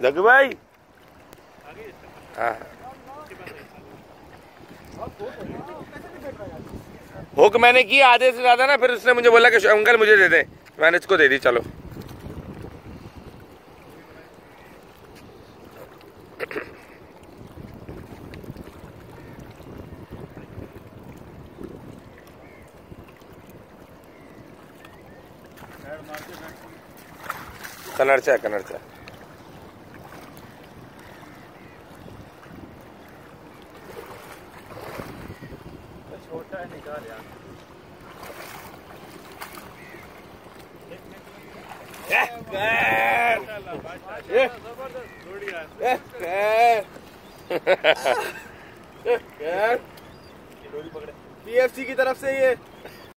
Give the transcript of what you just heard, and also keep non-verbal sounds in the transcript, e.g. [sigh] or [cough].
जग भाई। हाँ। हुक मैंने किया आधे से ज़्यादा ना, फिर उसने मुझे बोला कि अंकल मुझे दे दे। मैंने इसको दे दी, चलो। कनरचा कनरचा। छोटा है निकाल यार। [laughs] पीएफसी की तरफ़ से ये।